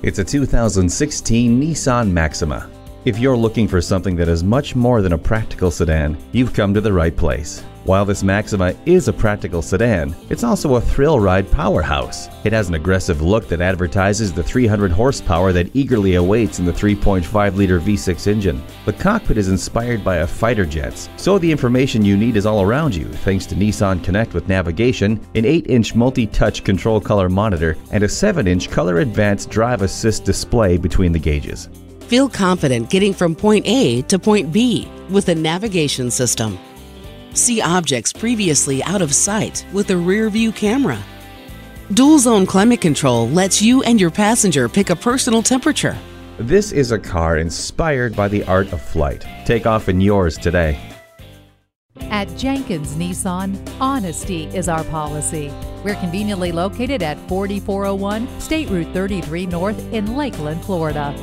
It's a 2016 Nissan Maxima. If you're looking for something that is much more than a practical sedan, you've come to the right place. While this Maxima is a practical sedan, it's also a thrill ride powerhouse. It has an aggressive look that advertises the 300 horsepower that eagerly awaits in the 3.5 liter V6 engine. The cockpit is inspired by a fighter jet's, so the information you need is all around you thanks to Nissan Connect with navigation, an 8-inch multi-touch control color monitor, and a 7-inch color advanced drive assist display between the gauges. Feel confident getting from point A to point B with a navigation system. See objects previously out of sight with a rear view camera. Dual zone climate control lets you and your passenger pick a personal temperature. This is a car inspired by the art of flight. Take off in yours today. At Jenkins Nissan, honesty is our policy. We're conveniently located at 4401 State Route 33 North in Lakeland, Florida.